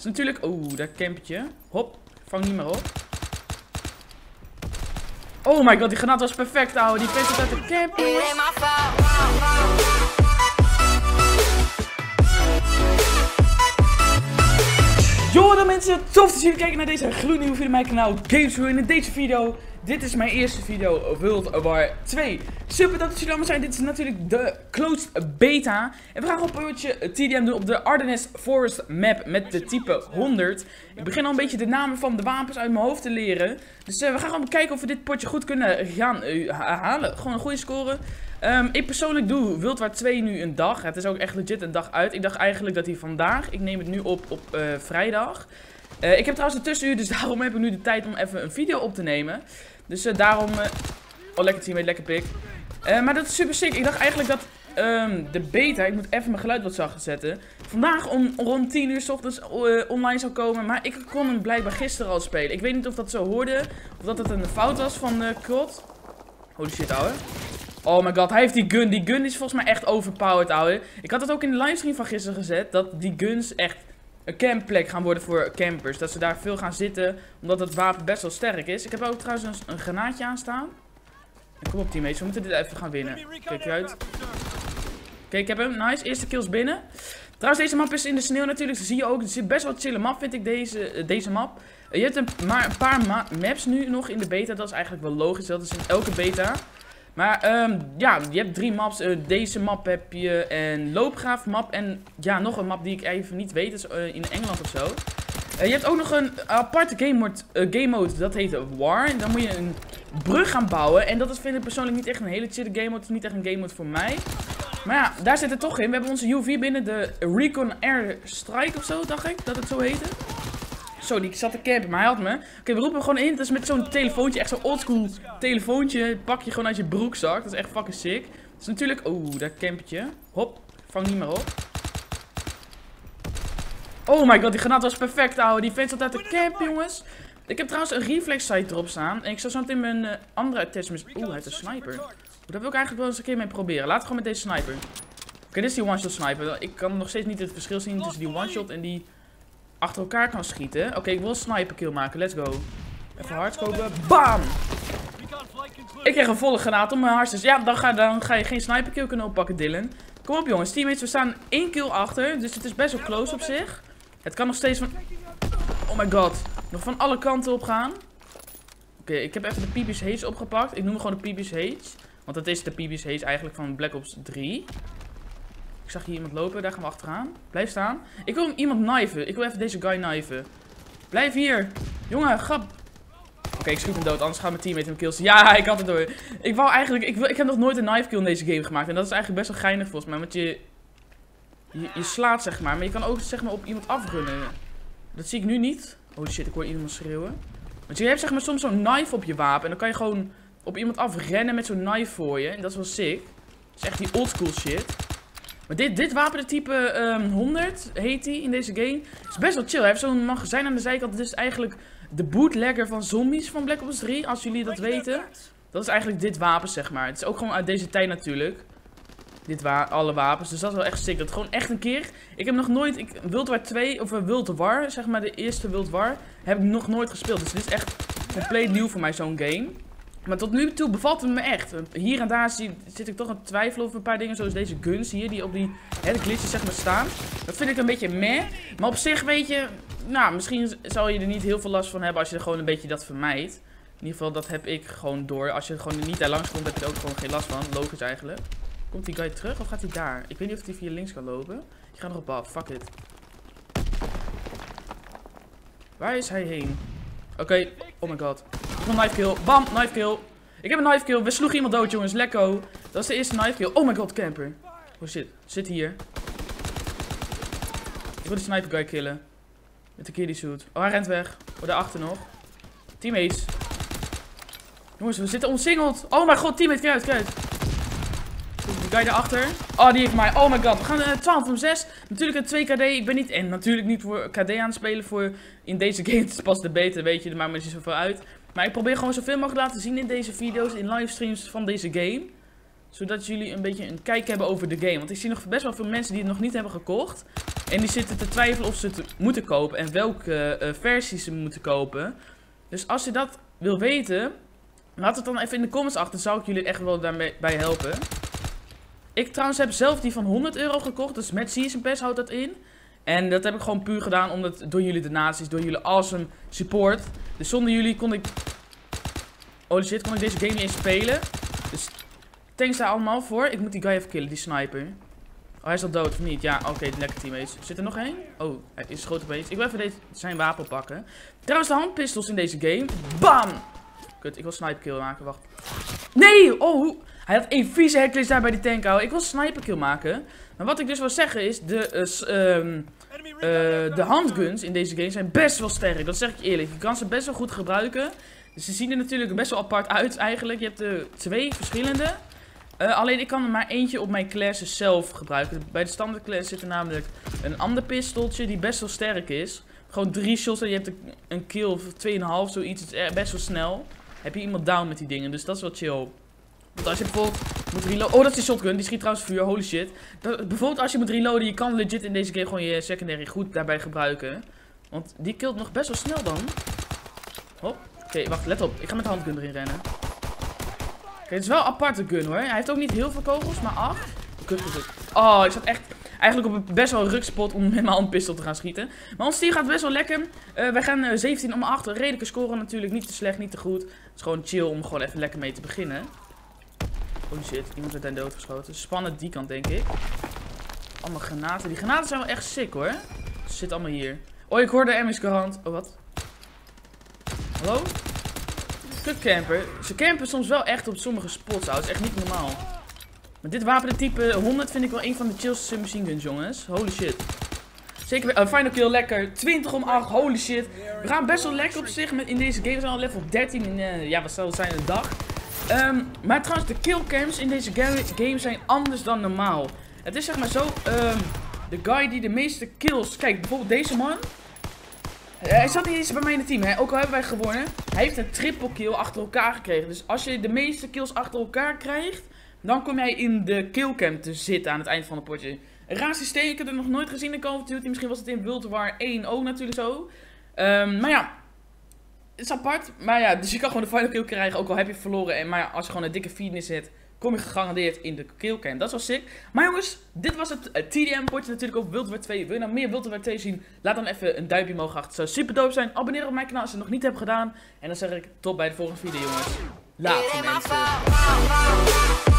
is natuurlijk... Oeh, dat campje. Hop, vang niet meer op. Oh my god, die granaat was perfect, ouwe. Die zit uit de camp, jongens. Yo, dan mensen, tof dat jullie kijken naar deze gloednieuwe video op mijn kanaal Games in deze video, dit is mijn eerste video, World War 2 Super dat jullie allemaal zijn, dit is natuurlijk de closed beta En we gaan een potje TDM doen op de Ardennes Forest map met de type 100 Ik begin al een beetje de namen van de wapens uit mijn hoofd te leren Dus uh, we gaan gewoon kijken of we dit potje goed kunnen gaan uh, halen Gewoon een goede score Um, ik persoonlijk doe World War 2 nu een dag. Het is ook echt legit een dag uit. Ik dacht eigenlijk dat hij vandaag. Ik neem het nu op op uh, vrijdag. Uh, ik heb trouwens een tussenuur, dus daarom heb ik nu de tijd om even een video op te nemen. Dus uh, daarom... oh, lekker teammate, lekker pik. maar dat is super sick. Ik dacht eigenlijk dat um, de beta... Ik moet even mijn geluid wat zachter zetten. Vandaag om rond 10 uur s ochtends online zou komen. Maar ik kon hem blijkbaar gisteren al spelen. Ik weet niet of dat zo hoorde. Of dat het een fout was van Krot. Holy shit, ouwe. Oh my god, hij heeft die gun. Die gun is volgens mij echt overpowered, ouwe. Ik had het ook in de livestream van gisteren gezet. Dat die guns echt een campplek gaan worden voor campers. Dat ze daar veel gaan zitten. Omdat het wapen best wel sterk is. Ik heb ook trouwens een, een granaatje aanstaan. Kom op teammates, we moeten dit even gaan winnen. Kijk eruit. Oké, ik heb hem. Nice. Eerste kills binnen. Trouwens, deze map is in de sneeuw natuurlijk. Dat zie je ook. Het is best wel chille map, vind ik, deze, eh, deze map. je hebt een, maar een paar maps nu nog in de beta. Dat is eigenlijk wel logisch. Dat is in elke beta. Maar um, ja, je hebt drie maps. Uh, deze map heb je een loopgraaf map en ja, nog een map die ik even niet weet. is uh, in Engeland of zo. Uh, je hebt ook nog een aparte game mode, game mode, dat heet War. En dan moet je een brug gaan bouwen. En dat is, vind ik persoonlijk niet echt een hele chille game mode. Het is niet echt een game mode voor mij. Maar ja, daar zit het toch in. We hebben onze UV binnen, de Recon Air Strike of zo, dacht ik, dat het zo heette. Zo, die zat te campen, maar hij had me. Oké, we roepen hem gewoon in. Dat is met zo'n telefoontje, echt zo'n oldschool telefoontje. Pak je gewoon uit je broekzak. Dat is echt fucking sick. Dat is natuurlijk... Oeh, dat campetje. Hop, vang niet meer op. Oh my god, die granaat was perfect, ouwe. Die vent zat uit de camp, jongens. Ik heb trouwens een reflex sight erop staan. En ik zal zo meteen mijn uh, andere attachments... Oeh, hij heeft een sniper. Dat wil ik eigenlijk wel eens een keer mee proberen. Laten we gewoon met deze sniper. Oké, dit is die one-shot sniper. Ik kan nog steeds niet het verschil zien tussen die one-shot en die achter elkaar kan schieten. Oké, ik wil een sniper kill maken. Let's go. Even hardscopen. Bam! Ik krijg een volle granaat op mijn hartjes. Ja, dan ga, dan ga je geen sniper kill kunnen oppakken, Dylan. Kom op, jongens. Teammates, we staan één kill achter. Dus het is best wel close op zich. Het kan nog steeds van... Oh my god. Nog van alle kanten op gaan. Oké, ik heb even de PB's Haze opgepakt. Ik noem gewoon de PB's Haze. Want dat is de PB's Haze eigenlijk van Black Ops 3. Ik zag hier iemand lopen, daar gaan we achteraan. Blijf staan. Ik wil iemand kniven. Ik wil even deze guy kniven. Blijf hier. Jongen, grap. Oké, ik schiet hem dood, anders gaat mijn teammate hem kills. Ja, ik had het door. Ik wou eigenlijk, ik, wil, ik heb nog nooit een knife kill in deze game gemaakt. En dat is eigenlijk best wel geinig volgens mij. Want je, je, je slaat zeg maar, maar je kan ook zeg maar op iemand afrunnen. Dat zie ik nu niet. Oh shit, ik hoor iemand schreeuwen. Want je hebt zeg maar soms zo'n knife op je wapen. En dan kan je gewoon op iemand afrennen met zo'n knife voor je. En dat is wel sick. Dat is echt die oldschool shit. Maar dit, dit wapentype um, ehm, 100 heet hij in deze game. Is best wel chill. Hij heeft zo'n magazijn aan de zijkant. Het is eigenlijk de bootlegger van zombies van Black Ops 3. Als jullie dat weten. Dat is eigenlijk dit wapen, zeg maar. Het is ook gewoon uit deze tijd natuurlijk. Dit wa alle wapens. Dus dat is wel echt sick. Dat gewoon echt een keer. Ik heb nog nooit. Ik, War 2 of World War, zeg maar de eerste World War. Heb ik nog nooit gespeeld. Dus dit is echt compleet nieuw voor mij, zo'n game. Maar tot nu toe bevalt het me echt. Hier en daar zit ik toch aan twijfelen over een paar dingen. Zoals deze guns hier, die op die hè, glitches zeg maar staan. Dat vind ik een beetje meh. Maar op zich weet je, nou misschien zal je er niet heel veel last van hebben als je er gewoon een beetje dat vermijdt. In ieder geval, dat heb ik gewoon door. Als je gewoon niet daar langs komt, heb je er ook gewoon geen last van. Logisch eigenlijk. Komt die guy terug of gaat hij daar? Ik weet niet of hij via links kan lopen. Ik ga er op af, fuck it. Waar is hij heen? Oké, oh my god. Een knife kill. Bam, knife kill. Ik heb een knife kill. We sloegen iemand dood, jongens. Lekko. Dat is de eerste knife kill. Oh my god, camper. Oh shit. Zit hier. Ik wil die sniper guy killen. Met de killie suit. Oh, hij rent weg. Oh, daarachter nog. Teammates. Jongens, we zitten omsingeld. Oh mijn god, teammate, kijk uit. Die guy daarachter. Oh, die heeft mij. Oh my god. We gaan uh, 12 om 6. Natuurlijk een 2 KD. Ik ben niet. En natuurlijk niet voor KD aan het spelen. Voor in deze game. Het is pas de beta, weet je. Er maakt me niet zoveel uit. Maar ik probeer gewoon zoveel mogelijk laten zien in deze video's, in livestreams van deze game. Zodat jullie een beetje een kijk hebben over de game. Want ik zie nog best wel veel mensen die het nog niet hebben gekocht. En die zitten te twijfelen of ze het moeten kopen en welke eh, versies ze moeten kopen. Dus als je dat wil weten, laat het dan even in de comments achter. Dan zou ik jullie echt wel daarbij bij helpen. Ik trouwens heb zelf die van 100 euro gekocht. Dus met Season Pass houdt dat in. En dat heb ik gewoon puur gedaan omdat door jullie donaties, door jullie awesome support. Dus zonder jullie kon ik... Oh shit, kon ik deze game niet eens spelen. Dus thanks daar allemaal voor. Ik moet die guy even killen, die sniper. Oh, hij is al dood, of niet? Ja, oké, lekker teammates. Zit er nog één? Oh, hij is groot opeens. Ik wil even deze, zijn wapen pakken. Trouwens, de handpistols in deze game. Bam! Kut, ik wil sniper kill maken, wacht. Nee! Oh, hoe... Hij had één vieze hecklist daar bij die tank houden. Ik wil sniper kill maken. Maar wat ik dus wil zeggen is, de, uh, de handguns in deze game zijn best wel sterk. Dat zeg ik eerlijk. Je kan ze best wel goed gebruiken. Ze zien er natuurlijk best wel apart uit eigenlijk. Je hebt er twee verschillende. Uh, alleen ik kan er maar eentje op mijn classes zelf gebruiken. Bij de standaard class zit er namelijk een ander pistoltje die best wel sterk is. Gewoon drie shots en je hebt een kill of 2,5 zoiets. Best wel snel. Heb je iemand down met die dingen, dus dat is wel chill. Want als je bijvoorbeeld moet reloaden... Oh, dat is die shotgun. Die schiet trouwens vuur. Holy shit. Dat, bijvoorbeeld als je moet reloaden, je kan legit in deze game gewoon je secondary goed daarbij gebruiken. Want die killt nog best wel snel dan. Hop. Oké, wacht. Let op. Ik ga met de handgun erin rennen. Oké, het is wel een aparte gun hoor. Hij heeft ook niet heel veel kogels, maar 8. Kut, Oh, ik zat echt eigenlijk op een best wel rukspot om met mijn handpistol te gaan schieten. Maar ons team gaat best wel lekker. Uh, wij gaan uh, 17 om 8. Redelijke scoren natuurlijk. Niet te slecht, niet te goed. Het is gewoon chill om gewoon even lekker mee te beginnen. Holy shit, iemand werd daar doodgeschoten. Spannend die kant, denk ik. Allemaal granaten. Die granaten zijn wel echt sick, hoor. Ze zitten allemaal hier. Oh, ik hoorde Emmys garant. Oh, wat? Hallo? camper. Ze campen soms wel echt op sommige spots, Dat is echt niet normaal. Maar dit wapen, de type 100, vind ik wel een van de chillste submachine guns, jongens. Holy shit. Zeker, uh, final kill lekker. 20 om 8, holy shit. We gaan best wel lekker op zich met, in deze game. We zijn al level 13 in, uh, ja, wat zal het zijn, een dag. Um, maar trouwens, de killcams in deze game zijn anders dan normaal. Het is zeg maar zo, um, de guy die de meeste kills... Kijk, bijvoorbeeld deze man. Hij zat niet eens bij mij in het team, hè. ook al hebben wij gewonnen. Hij heeft een triple kill achter elkaar gekregen. Dus als je de meeste kills achter elkaar krijgt, dan kom jij in de killcam te zitten aan het eind van het potje. Een raar systeem, ik heb het nog nooit gezien in Call of Duty. Misschien was het in World War 1 ook natuurlijk zo. Um, maar ja, het is apart. Maar ja, dus je kan gewoon de final kill krijgen, ook al heb je verloren. En, maar als je gewoon een dikke feed zet, kom je gegarandeerd in de killcam. Dat is wel sick. Maar jongens, dit was het TDM-potje natuurlijk op World War 2. Wil je nou meer World War 2 zien? Laat dan even een duimpje omhoog achter. Het zou super dope zijn. Abonneer op mijn kanaal als je het nog niet hebt gedaan. En dan zeg ik tot bij de volgende video jongens. Later mensen.